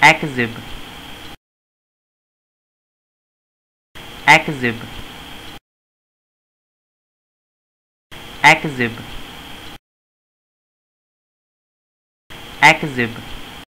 Akzib Akzib Akzib Akzib